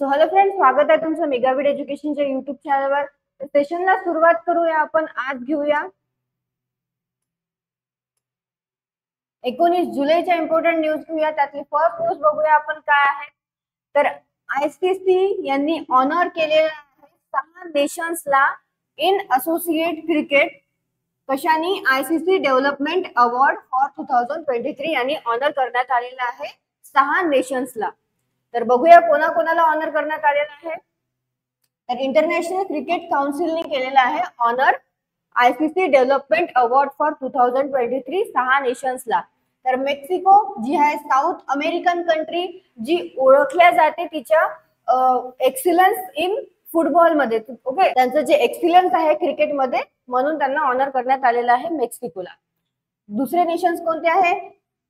So hello friend स्वागत आहे तुमचं मेगाविड एज्युकेशनच्या युट्यूब चॅनलवर सेशनला सुरुवात करूया आपण आज घेऊया. एकोणीस जुलैच्या इम्पॉर्टंट न्यूज घेऊया. त्यातली फर्स्ट न्यूज बघूया आपण काय आहे. तर आयसीसी यांनी ऑनर केलेला आहे सहा नेशन्सला इन असोसिएट क्रिकेट कशाने? ICC development award for two thousand twenty three यांनी ऑनर करण्यात आलेला आहे सहा नेशन्सला तर बघूया कोणाकोणाला ऑनर करण्यात आलेला आहे. तर इंटरनॅशनल क्रिकेट काउन्सिलने केलेला आहे honour ICC development award for two thousand twenty three सहा नेशन्सला तर मेक्सिको जी आहे साऊथ अमेरिकन कंट्री जी ओळखल्या जाते तिच्या एक्सिलन्स इन फुटबॉलमध्ये ओके त्यांचं जे एक्सिलन्स आहे क्रिकेटमध्ये म्हणून त्यांना ऑनर करण्यात आलेलं आहे मेक्सिकोला. दुसरे नेशन्स कोणते आहे?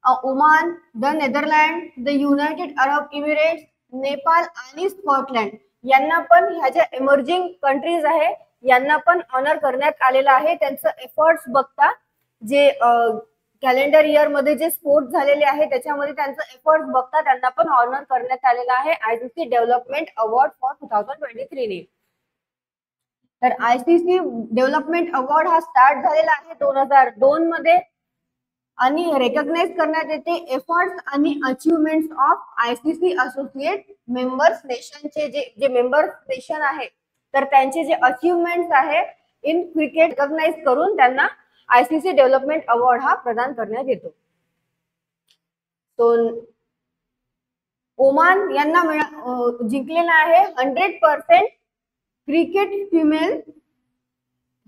Oman the Netherlands the United Arab Emirates Nepal आणि स्कॉटलँड यांना पण ह्या ज्या इमर्जिंग कंट्रीज आहे यांना पण ऑनर करण्यात आलेलं आहे. त्यांचं एफर्ट्स बघता जे कॅलेंडर इयरमध्ये जे स्पोर्ट झालेले आहे त्याच्यामध्ये त्यांचं एफर्ट बघता त्यांना पण ऑनर करण्यात आलेलं आहे ICC development award for two thousand twenty three तर आयसीसी डेव्हलपमेंट अवॉर्ड हा स्टार्ट झालेला आहे दोन हजार दोन मध्ये. आणि रेकग्नाइज करण्यात येते एफर्ट्स आणि achievement of ICC associate members नेशनचे जे जे मेंबर नेशन आहे तर त्यांचे जे अचिव्हमेंट आहे इन क्रिकेट रेकग्नाइज करून त्यांना आयसीसी डेव्हलपमेंट अवॉर्ड हा प्रदान करण्यात येतो. ओमान यांना जिंकलेला आहे हंड्रेड पर्सेंट क्रिकेट फिमेल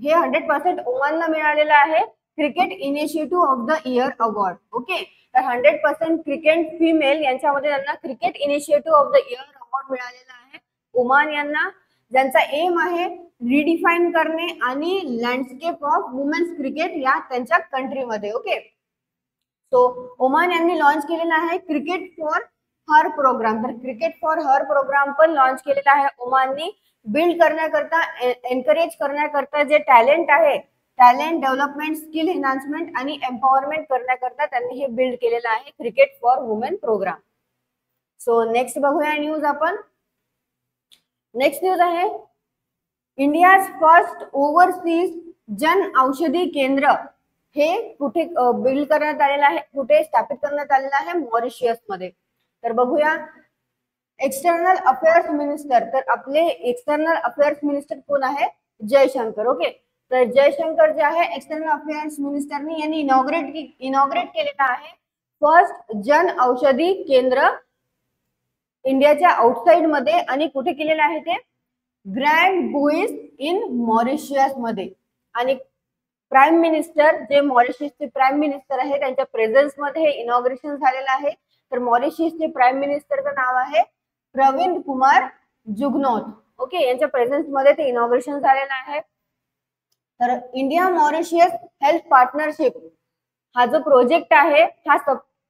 हे हंड्रेड पर्सेंट ओमानला मिळालेलं आहे. Cricket initiative of the year award okay तर हंड्रेड पर्सेंट क्रिकेट फिमेल यांच्यामध्ये त्यांना cricket initiative of the year award मिळालेला आहे. ओमान यांना ज्यांचा एम आहे रिडिफाईन करणे आणि लँडस्केप ऑफ वुमेन्स क्रिकेट या त्यांच्या कंट्रीमध्ये ओके सो ओमान यांनी लॉन्च केलेला आहे क्रिकेट फॉर हर प्रोग्राम तर क्रिकेट फॉर हर प्रोग्राम पण लॉन्च केलेला आहे ओमाननी बिल्ड करण्याकरता एनकरेज करण्याकरता जे टॅलेंट आहे टॅलेंट डेव्हलपमेंट स्किल एन्हान्समेंट आणि एम्पॉवरमेंट करण्याकरता त्यांनी हे बिल्ड केलेलं आहे cricket for women programme. So next बघूया न्यूज आपण. नेक्स्ट न्यूज आहे India first overseas Jan Aushadhi Kendra हे कुठे बिल्ड करण्यात आलेलं आहे कुठे स्थापित करण्यात आलेलं आहे? मॉरिशियसमध्ये तर बघूया एक्सटर्नल अफेअर्स मिनिस्टर तर आपले एक्सटर्नल अफेअर्स मिनिस्टर कोण आहे? जयशंकर ओके तर जयशंकर जे आहे एक्सटर्नल अफेअर्स मिनिस्टरनी यांनी इनॉग्रेट इनॉग्रेट केलेलं आहे. फर्स्ट जन औषधी केंद्र इंडियाच्या आउटसाइडमध्ये आणि कुठे केलेलं आहे ते? ग्रँड बुईस इन मॉरिशियसमध्ये. आणि प्राईम मिनिस्टर जे मॉरिशियसचे प्राईम मिनिस्टर आहे त्यांच्या प्रेझेन्समध्ये हे इनॉग्रेशन झालेलं आहे. तर मॉरिशियसचे प्राईम मिनिस्टरचं नाव आहे प्रवीण कुमार जुगनोथ ओके यांच्या प्रेझेन्समध्ये ते इनॉग्रेशन झालेलं आहे. तर इंडिया मॉरिशियस हेल्थ पार्टनरशिप हा जो प्रोजेक्ट आहे हा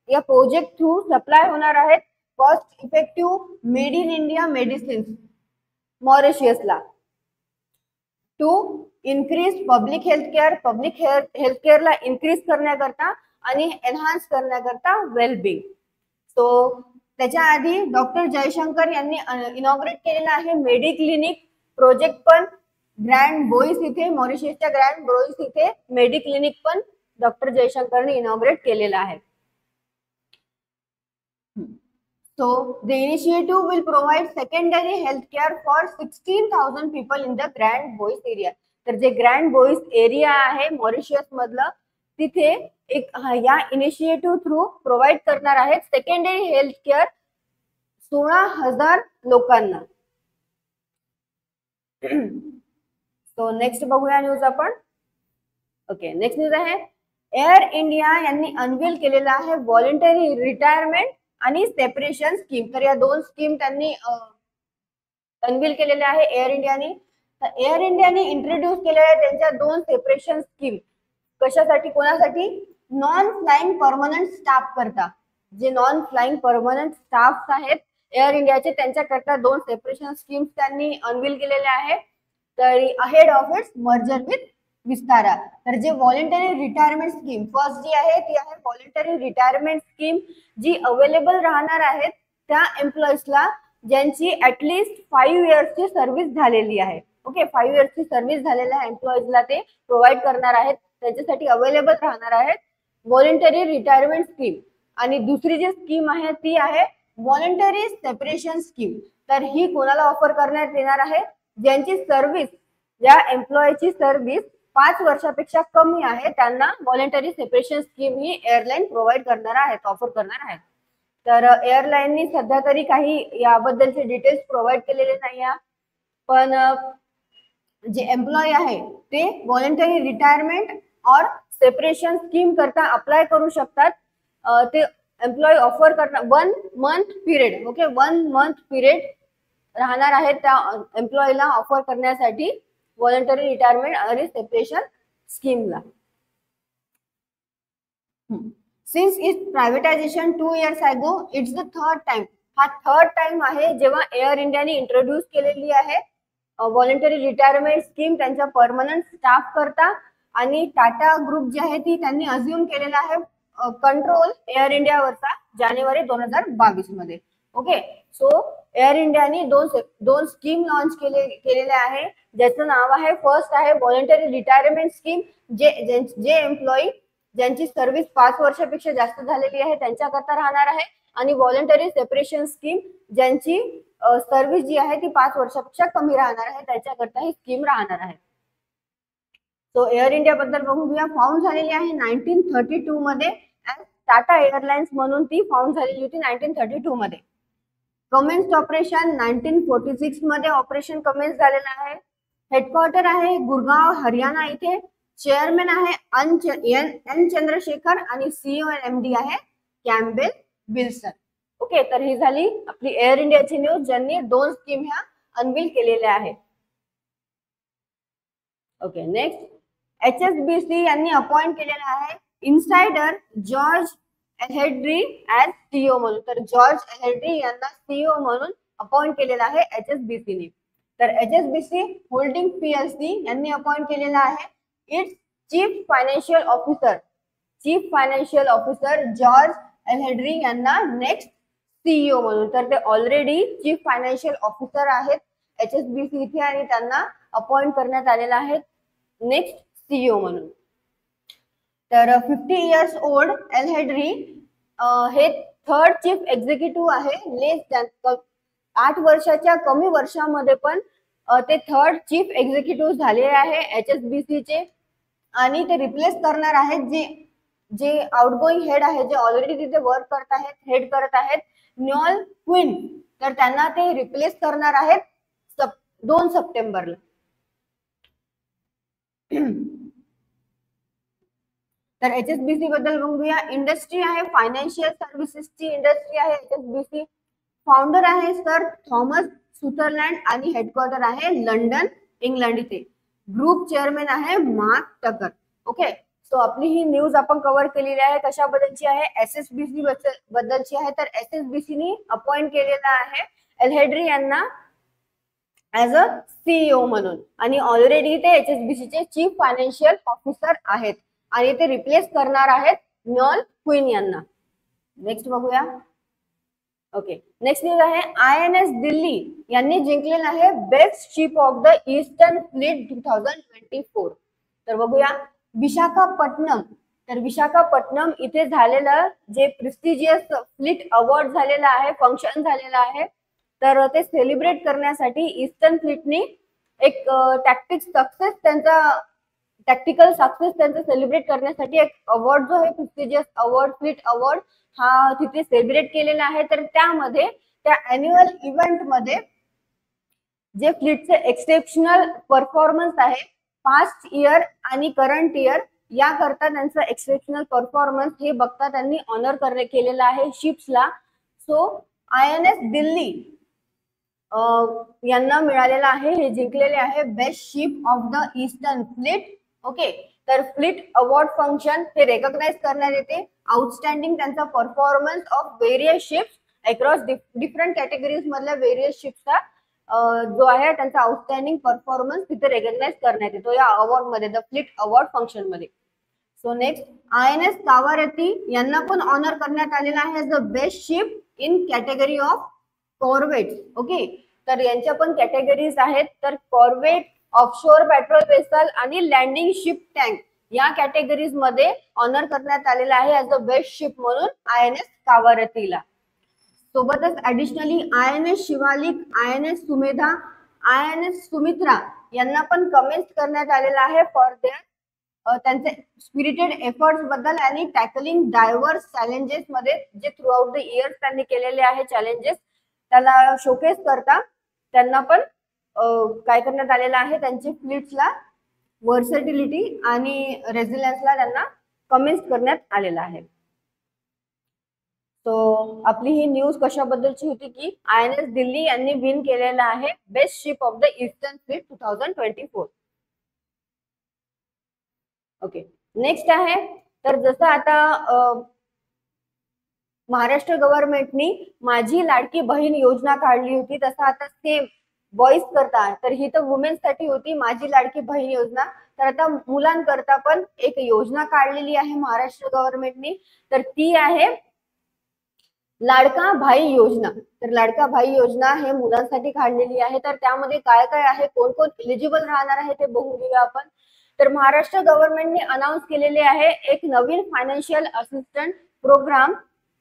या प्रोजेक्ट थ्रू सप्लाय होणार आहेत cost effective made in India medicines मॉरिशियसला. To increase public health care public health केअरला increase करण्याकरता आणि एनहान्स करण्याकरता वेलबिंग सो त्याच्या आधी डॉक्टर जयशंकर यांनी इनॉग्रेट केलेला आहे मेडी क्लिनिक प्रोजेक्ट पण. ग्रँड बोईस इथे मॉरिशियसच्या ग्रँड बोईस इथे मेडी क्लिनिक पण डॉक्टर जयशंकरने इनॉग्रेट केलेलं आहे So the initiative will provide secondary health care for 16,000 people in the Grand Bois area. तर जे ग्रँड बोईस एरिया आहे मॉरिशियस मधलं तिथे एक या इनिशिएटिव्ह थ्रू प्रोव्हाइड करणार आहेत सेकंडरी हेल्थ केअर सोळा हजार लोकांना तो नेक्स्ट बघूया न्यूज आपण. ओके नेक्स्ट न्यूज आहे. एअर इंडिया यांनी अनवील केलेला आहे व्हॉलेंटरी रिटायरमेंट आणि सेपरेशन स्कीम तर या दोन स्कीम त्यांनी अनवील केलेल्या आहे एअर इंडियाने तर एअर इंडियाने इंट्रोड्यूस केलेल्या त्यांच्या दोन सेपरेशन स्कीम कशासाठी? कोणासाठी? नॉन फ्लाइंग परमनंट स्टाफ करता. जे नॉन फ्लाइंग परमनंट स्टाफ आहेत एअर इंडियाचे त्यांच्याकरता दोन सेपरेशन स्कीम्स त्यांनी अनवील केलेल्या आहेत तर ahead of its merger with Vistara तर जे व्हॉलेंटरी रिटायरमेंट स्कीम फर्स्ट जी आहे ती आहे व्हॉलेंटरी रिटायरमेंट स्कीम जी अवेलेबल राहणार आहेत त्या एम्प्लॉईजला ज्यांची ऍटलिस्ट फाईव्ह इयर्सची सर्व्हिस झालेली आहे. ओके फाईव्ह इयर्सची सर्व्हिस झालेल्या एम्प्लॉईजला ते प्रोव्हाइड करणार आहेत. त्याच्यासाठी अवेलेबल राहणार आहेत व्हॉलेंटरी रिटायरमेंट स्कीम आणि दुसरी जी स्कीम आहे ती आहे व्हॉलेंटरी सेपरेशन स्कीम तर ही कोणाला ऑफर करण्यात येणार आहे? ज्यांची सर्व्हिस ज्या एम्प्लॉईची सर्व्हिस पाच वर्षापेक्षा कमी आहे त्यांना व्हॉलेंटरी सेपरेशन स्कीम ही एअरलाईन प्रोव्हाइड करणार आहेत ऑफर करणार आहेत. तर एअरलाईननी सध्या तरी काही याबद्दलचे डिटेल्स प्रोव्हाइड केलेले नाही आहे पण जे एम्प्लॉई आहे ते व्हॉलेंटरी रिटायरमेंट और सेपरेशन स्कीम करता अप्लाय करू शकतात. ते एम्प्लॉई ऑफर करणार one month period okay one month period राहणार आहे त्या एम्प्लॉईला ऑफर करण्यासाठी व्हॉलेंटरी रिटायरमेंट आणि separation स्कीमला since it privatisation two years go it's the third time हा थर्ड टाइम आहे जेव्हा एअर इंडियाने इंट्रोड्यूस केलेली आहे व्हॉलेंटरी रिटायरमेंट स्कीम त्यांच्या परमनंट स्टाफ करता आणि टाटा ग्रुप जे आहे ती त्यांनी अज्युम केलेला आहे कंट्रोल एअर इंडियावरचा जानेवारी दोन हजार बावीसमध्ये. ओके सो एअर इंडियाने दोन दोन स्कीम लॉन्च केले केलेले आहे. ज्याचं नाव आहे फर्स्ट आहे व्हॉलेंटरी रिटायरमेंट स्कीम जे जे एम्प्लॉई ज्यांची सर्व्हिस पाच वर्षापेक्षा जास्त झालेली आहे त्यांच्याकरता राहणार आहे. आणि व्हॉलेंटरी सेपरेशन स्कीम ज्यांची सर्व्हिस जी आहे ती पाच वर्षापेक्षा कमी राहणार आहे. त्याच्याकरता ही स्कीम राहणार आहे. सो एअर इंडिया बद्दल बघून घ्या फाउंड झालेली आहे नाईन्टीन थर्टी टू मध्ये टाटा एअरलाइन्स म्हणून ती फाउंड झालेली होती नाईन्टीन थर्टी टू मध्ये. कमेन्स ऑपरेशन नाईन्टीन फोर्टी सिक्समध्ये ऑपरेशन कमेन्स झालेलं आहे. हेडक्वार्टर आहे गुरगाव हरियाणा इथे. चेअरमॅन आहे एन चंद्रशेखर आणि सीईओ एन एम डी आहे कॅम्बेल विल्सन ओके तर ही झाली आपली एअर इंडियाची न्यूज ज्यांनी दोन स्कीम ह्या अनबिल केलेल्या आहेत. Okay next H S B C यांनी अपॉइंट केलेला आहे insider George Elhedery as CEO म्हणून. तर जॉर्ज एलहेड्री यांना सीओ म्हणून अपॉइंट केलेला आहे एच एस बी सीने. तर H S B C holding PLC यांनी अपॉइंट केलेला आहे. Its chief financial officer chief financial officer George Elhedery यांना नेक्स्ट सीईओ म्हणून. तर ते ऑलरेडी चीफ फायनान्शियल ऑफिसर आहेत. एच एस बी सी इथे आणि त्यांना अपॉइंट करण्यात आलेला आहे नेक्स्ट सीईओ म्हणून. तर fifty years old Elhedery हे थर्ड चीफ एक्झिक्युटिव्ह आहे. लेस आठ वर्षाच्या कमी वर्षामध्ये पण ते थर्ड चीफ एक्झिक्युटिव्ह झालेले आहे एच एस बी सीचे आणि ते रिप्लेस करणार आहेत जे जे आउटगोईंग हेड आहे जे ऑलरेडी तिथे वर्क करत आहेत हेड करत आहेत न्यॉल क्विन तर त्यांना ते रिप्लेस करणार आहेत सप, दोन सप्टेंबरला. तर एच एस बी सी बद्दल बघूया. इंडस्ट्री आहे फायनान्शियल सर्व्हिसेसची इंडस्ट्री आहे H S B C founder आहे सर थॉमस सुथरलँड आणि हेडक्वार्टर आहे लंडन इंग्लंड इथे. ग्रुप चेअरमॅन आहे मार्क टकर ओके सो आपली ही न्यूज आपण कव्हर केलेली आहे कशाबद्दलची आहे? एस एस बी सी बद्दलची आहे. तर एस एस बी सीनी अपॉइंट केलेला आहे एलहेड्री यांना ऍज अ सीईओ म्हणून. आणि ऑलरेडी ते एच एस बी सीचे चीफ फायनान्शियल ऑफिसर आहेत. आणि ते रिप्लेस करणार आहेत नॉन क्वीन यांना. नेक्स्ट बघूया. ओके नेक्स्ट न्यूज आहे आय एन एस दिल्ली यांनी जिंकलेलं आहे best ship of the eastern fleet two thousand twenty four तर बघूया विशाखापट्टणम. तर विशाखापट्टणम इथे झालेलं जे प्रिस्टिजियस फ्लीट अवॉर्ड झालेलं आहे फंक्शन झालेलं आहे तर ते सेलिब्रेट करण्यासाठी ईस्टर्न फ्लीटनी एक uh, टॅक्टिक सक्सेस त्यांचा टॅक्टिकल सक्सेस त्यांचं सेलिब्रेट करण्यासाठी एक अवॉर्ड जो आहे प्रिस्टिजियस अवॉर्ड फ्लीट अवॉर्ड हा तिथे सेलिब्रेट केलेला आहे. तर त्यामध्ये त्या अॅन्युअल इव्हेंटमध्ये जे फ्लिटचे एक्सेप्शनल परफॉर्मन्स आहे पास्ट इयर आणि करंट इयर याकरता त्यांचं एक्सेप्शनल परफॉर्मन्स हे बघता त्यांनी ऑनर करणे केलेलं आहे शिप्सला. So I N S Delhi यांना मिळालेलं आहे. हे जिंकलेले आहे. Best ship of the eastern fleet okay? तर फ्लिट अवॉर्ड फंक्शन हे रेकग्नाइज करण्यात येते. आउटस्टँडिंग त्यांचा performance of various ships across different categories मधल्या व्हेरियस शिप्सचा जो आहे त्यांचा आउटस्टँडिंग परफॉर्मन्स तिथे रेकग्नाइज करण्यात येतो या अवॉर्डमध्ये द फ्लिट अवॉर्ड फंक्शनमध्ये. So next I N S Kavaratti यांना पण ऑनर करण्यात आलेला आहे the best ship in category of corvette okay तर यांच्या पण कॅटेगरीज आहेत. तर कॉर्वेट ऑफशोर पेट्रोल वेसल आणि लँडिंग शिप टँक या कॅटेगरीजमध्ये ऑनर करण्यात आलेला आहे ऍज अ बेस्ट शिप म्हणून आय एन एस कावारतीला. सोबतच additionally I N S Shivalik I N S Sumedha I N S Sumitra यांना पण कमेंट करण्यात आलेला आहे फॉर देअर त्यांचे स्पिरिटेड एफर्ट्सबद्दल आणि टॅकलिंग डायव्हर्स चॅलेंजेस मध्ये जे थ्रू आउट द इयर्स त्यांनी केलेले आहे चॅलेंजेस त्याला शोकेस करता त्यांना पण काय करण्यात आलेलं आहे त्यांची फ्लिट्सला वर्सिटिलिटी आणि रेझिलन्सला त्यांना कमेंट करण्यात आलेला आहे. सो आपली ही न्यूज कशाबद्दलची होती की आय एन एस दिल्ली यांनी विन केलेला आहे best ship of the eastern fleet two thousand twenty four okay next आहे. तर जसं आता महाराष्ट्र गव्हर्नमेंटनी माझी लाडकी बहीण योजना काढली होती तसं आता सेम बॉईज करता. तर ही तर वुमेन्ससाठी होती. माझी लाडकी बहीण योजना. तर आता मुलांकरता पण एक योजना काढलेली आहे महाराष्ट्र गव्हर्नमेंटनी तर ती आहे लाडका भाई योजना. तर लाडका भाई योजना हे मुलांसाठी काढलेली आहे. तर त्यामध्ये काय काय आहे? कोण कोण एलिजिबल राहणार आहे ते बघून घेऊया आपण. तर महाराष्ट्र गव्हर्नमेंटने अनाऊन्स केलेले आहे एक नवीन फायनान्शियल असिस्टंट प्रोग्राम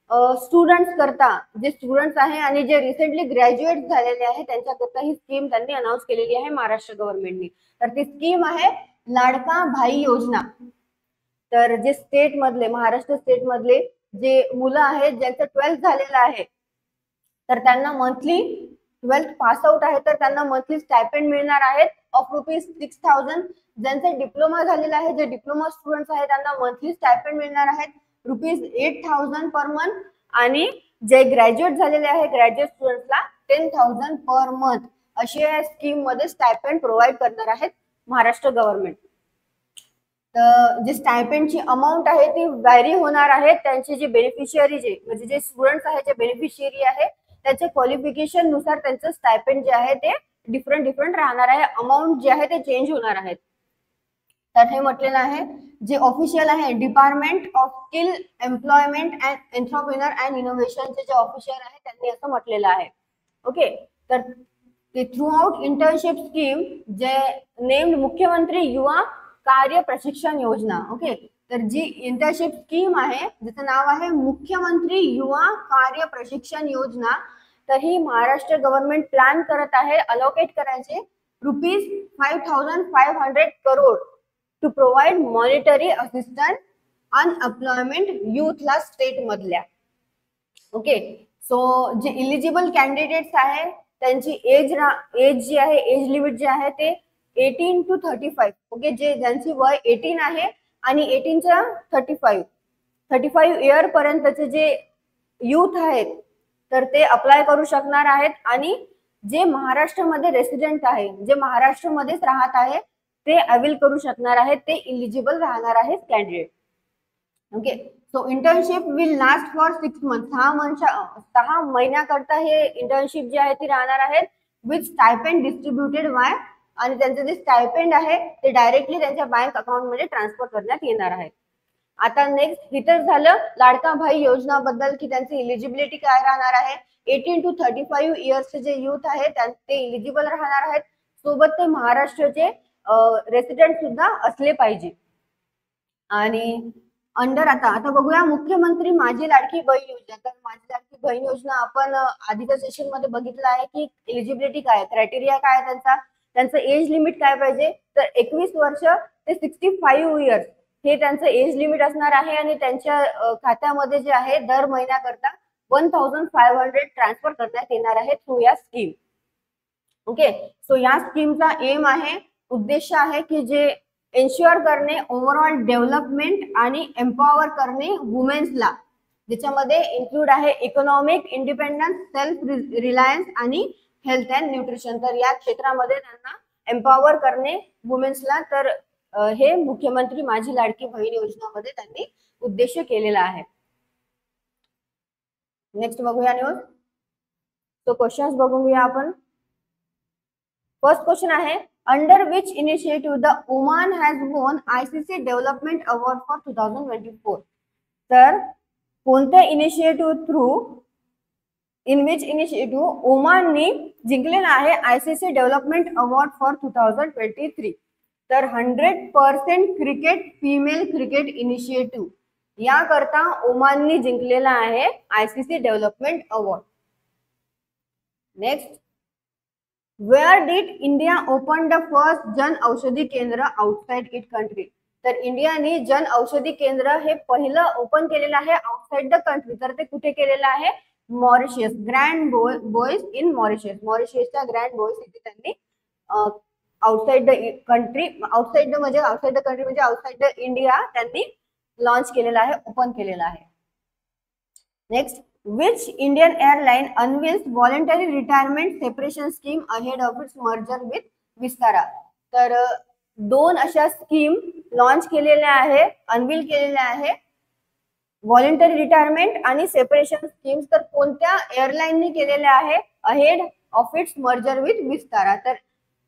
स्टुडंट्स करता जे स्टुडंट्स आहे आणि जे रिसेंटली ग्रॅज्युएट झालेले आहे त्यांच्याकरता ही स्कीम त्यांनी अनाऊन्स केलेली आहे महाराष्ट्र गव्हर्नमेंटने तर ती स्कीम आहे लाडका भाई योजना. तर जे स्टेट मधले महाराष्ट्र स्टेट मधले जे मुलं आहेत ज्यांचं ट्वेल्थ झालेलं आहे तर त्यांना मंथली ट्वेल्थ पास आउट आहे. तर त्यांना मंथली स्टायपेंड मिळणार आहेत ऑफ रुपीज सिक्स थाउजंड ज्यांचा डिप्लोमा झालेला आहे जे डिप्लोमा स्टुडंट्स आहेत त्यांना मंथली स्टायपेंड मिळणार आहेत. Rupees eight thousand per month आणि जे ग्रॅज्युएट झालेले आहे ग्रॅज्युएट स्टुडंटला टेन थाउजंड पर मंथ अशी या स्कीममध्ये स्टायपेंड प्रोव्हाइड करणार आहेत महाराष्ट्र गव्हर्नमेंट तर जे स्टायपेंडची अमाऊंट आहे ती व्हॅरी होणार आहे. त्यांचे जे बेनिफिशियरी जे म्हणजे जे स्टुडंट्स आहेत जे बेनिफिशियरी आहे त्याचे क्वालिफिकेशननुसार त्यांचं स्टायपेंड जे आहे ते डिफरंट डिफरंट राहणार आहे. अमाऊंट जे आहे ते चेंज होणार आहेत. तर हे म्हटलेलं आहे जे ऑफिशियल आहे department of skill employment and entrepreneur and इनोव्हेशनचे जे ऑफिशियल आहे त्यांनी असं म्हटलेलं आहे. ओके तर ते थ्रू आउट इंटर्नशिप स्कीम जे नेम्ड मुख्यमंत्री युवा कार्य प्रशिक्षण योजना. ओके तर जी इंटर्नशिप स्कीम आहे ज्याचं नाव आहे मुख्यमंत्री युवा कार्य प्रशिक्षण योजना तर ही महाराष्ट्र गव्हर्नमेंट प्लॅन करत आहे अलोकेट करायचे rupees five thousand five hundred crore to provide monetary assistant unemployment यूथला state मधल्या. ओके सो जे इलिजिबल कॅन्डिडेट्स आहे त्यांची एज एज जी आहे एज लिमिट जे आहे ते eighteen to thirty five okay जे ज्यांची वय एटीन आहे आणि एटीनच्या thirty five thirty five year पर्यंतचे जे युथ आहेत तर ते अप्लाय करू शकणार आहेत. आणि जे महाराष्ट्रामध्ये रेसिडेंट आहे जे महाराष्ट्रामध्येच राहत आहे ते अवेल करू शकणार आहेत ते इलिजिबल राहणार आहेत candidate okay so internship will last for six month सहा मंथ सहा महिन्याकरता हे इंटर्नशिप जी आहे ती राहणार आहेत विथ स्टायपेंड डिस्ट्रीब्युटेड वाय आणि त्यांचं जे स्टायपेंड आहे ते डायरेक्टली त्यांच्या बँक अकाउंटमध्ये ट्रान्सफर करण्यात येणार आहे. आता नेक्स्ट इतर झालं लाडका भाई योजनाबद्दल की त्यांची इलिजिबिलिटी काय राहणार आहे? एटीन टू थर्टी फाईव्ह इयर्सचे जे युथ आहे ते इलिजिबल राहणार आहेत. सोबत ते महाराष्ट्राचे रेसिडेंट सुद्धा असले पाहिजे. आणि अंडर आता आता बघूया मुख्यमंत्री माझी लाडकी बहीण योजना. तर माझी लाडकी बहीण योजना आपण आधीच्या सेशनमध्ये बघितलं आहे की एलिजिबिलिटी काय क्रायटेरिया काय त्यांचा त्यांचं एज लिमिट काय पाहिजे? तर एकवीस वर्ष ते सिक्स्टी फाईव्ह इयर्स हे त्यांचं एज लिमिट असणार आहे आणि त्यांच्या खात्यामध्ये जे आहे दर महिन्याकरता one thousand five hundred transfer करण्यात येणार आहे थ्रू या स्कीम ओके सो या स्कीमचा एम आहे उद्देश आहे की जे एन्श्युअर करणे ओव्हरऑल डेव्हलपमेंट आणि एम्पॉवर करणे वुमेन्सला ज्याच्यामध्ये इन्क्लूड आहे इकॉनॉमिक इंडिपेंडन्स सेल्फ रिलायन्स आणि हेल्थ अँड न्यूट्रिशन तर या क्षेत्रामध्ये त्यांना एम्पॉवर करणे वुमेन्सला तर हे मुख्यमंत्री माझी लाडकी बहीण योजनामध्ये त्यांनी उद्देश केलेला आहे. नेक्स्ट बघूया न्यूज तो क्वेश्चन्स बघून घेऊया आपण. फर्स्ट क्वेश्चन आहे under which initiative the Oman has won ICC development award for two thousand twenty four तर कोणत्या initiative through in which initiative ओमाननी जिंकलेला आहे ICC development award for two thousand twenty three तर hundred percent cricket female cricket initiative याकरता ओमाननी जिंकलेला आहे ICC development award next where did India open the first Jan Aushadhi Kendra outside it country तर इंडियाने जन औषधी केंद्र हे पहिलं ओपन केलेलं आहे आउटसाइड द कंट्री तर ते कुठे केलेलं आहे? Mauritius grand Bois in Mauritius मॉरिशियसच्या grand Bois इथे त्यांनी outside the country outside the म्हणजे आउटसाइड द कंट्री म्हणजे आउटसाइड द इंडिया त्यांनी लॉन्च केलेला आहे ओपन केलेला आहे. Next Which Indian airline unveils voluntary retirement separation scheme ahead of its merger with Vistara तर दोन अशा स्कीम लॉन्च केलेल्या आहे अनविल केलेल्या आहे. व्हॉलेंटरी रिटायरमेंट आणि सेपरेशन स्कीम्स तर कोणत्या एअरलाईननी केलेल्या आहे ahead of its merger with Vistara तर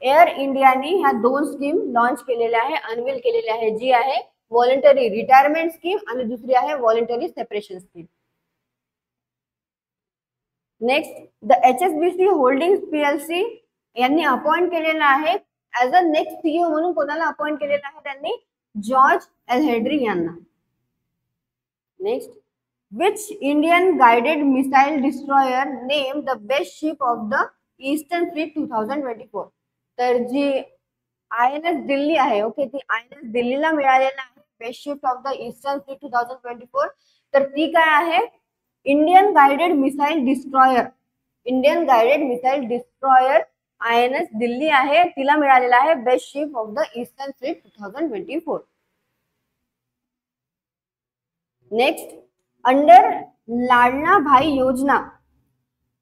एअर इंडियाने ह्या दोन स्कीम लॉन्च केलेल्या आहे अनविल केलेल्या आहे. जी आहे व्हॉलेंटरी रिटायरमेंट स्कीम आणि दुसरी आहे voluntary separation scheme next the H S B C holding PLC यांनी अपॉइंट केलेला आहे. ऍज अ नेक्स्ट सीईओ म्हणून कोणाला अपॉइंट केलेला आहे त्यांनी? जॉर्ज एल हेड्री यांना. Next which Indian guided missile destroyer name the best ship of the eastern fleet two thousand twenty four तर जी आय एन एस दिल्ली आहे ओके ती आय एन एस दिल्लीला मिळालेला आहे best ship of the eastern fleet two thousand twenty four तर ती काय आहे? Indian guided missile destroyer Indian guided missile destroyer I N S Delhi आहे. तिला मिळालेला आहे best ship of the eastern fleet two thousand twenty four next under Ladla Bhai Yojana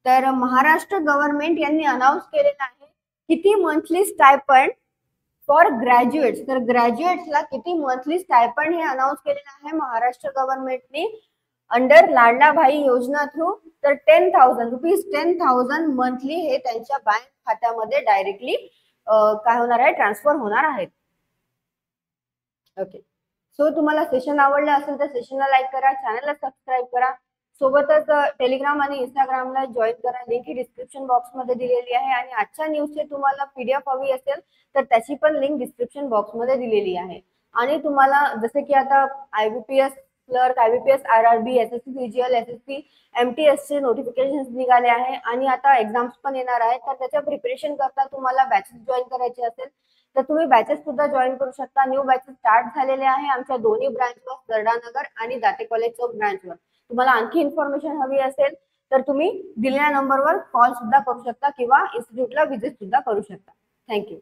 तर Maharashtra government यांनी अनाऊन्स केलेलं आहे किती मंथली स्टायपंड फॉर ग्रॅज्युएट्स तर ग्रॅज्युएट्सला किती मंथली स्टायपंड हे अनाऊन्स केलेलं आहे महाराष्ट्र गव्हर्नमेंटने अंडर लाडला भाई योजना थ्रू तर ten thousand rupees ten thousand monthly हे त्यांच्या बँक खात्यामध्ये डायरेक्टली काय होणार आहे? ट्रान्सफर होणार आहेत. ओके सो तुम्हाला सेशन आवडलं असेल तर सेशनला लाईक करा चॅनलला सबस्क्राईब करा. सोबतच टेलिग्राम आणि इंस्टाग्रामला जॉईन करा. लिंक ही डिस्क्रिप्शन बॉक्समध्ये दिलेली आहे. आणि आजच्या न्यूजची तुम्हाला पीडीएफ हवी असेल तर त्याची पण लिंक डिस्क्रिप्शन बॉक्समध्ये दिलेली आहे. आणि तुम्हाला जसे की आता I B P S clerk I B P S R R B S S C CGL S S C M T S चे नोटिफिकेशन निघाले आहे. आणि आता एक्झाम्स पण येणार आहेत. तर त्याच्या प्रिपरेशन करता तुम्हाला बॅचेस जॉईन करायचे असेल तर तुम्ही बॅचेस सुद्धा जॉईन करू शकता. न्यू बॅचेस स्टार्ट झालेले आहे आमच्या दोन्ही ब्रांचवर दर्डानगर आणि दाते कॉलेज चौक ब्रांचवर तुम्हाला आणखी इन्फॉर्मेशन हवी असेल तर तुम्ही दिलेल्या नंबरवर कॉल सुद्धा करू शकता किंवा इन्स्टिट्यूटला व्हिजिट सुद्धा करू शकता. थँक्यू